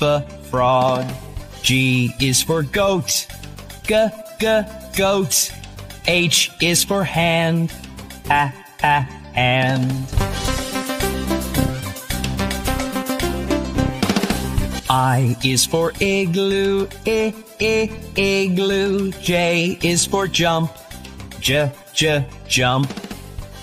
f, frog. G is for goat, g, g, goat. H is for hand, ha, ha, hand. I is for igloo, I, I, igloo. J is for jump, j, j, jump.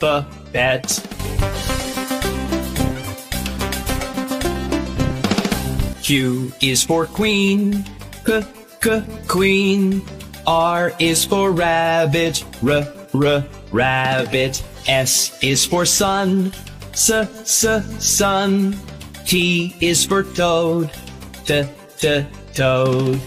pet. Q is for queen, k, k, queen. R is for rabbit, r, r, rabbit. S is for sun, s, s, sun. T is for toad, t, t, toad.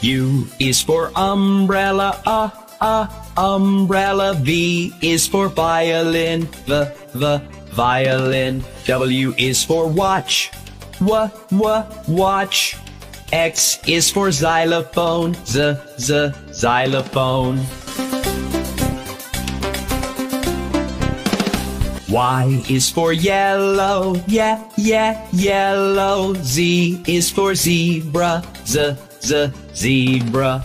U is for umbrella, uh, uh, umbrella. V is for violin, v, v, violin. W is for watch, w, w, watch. X is for xylophone, z, z, xylophone. Y is for yellow, yeah, yeah, yellow. Z is for zebra, z, z, zebra.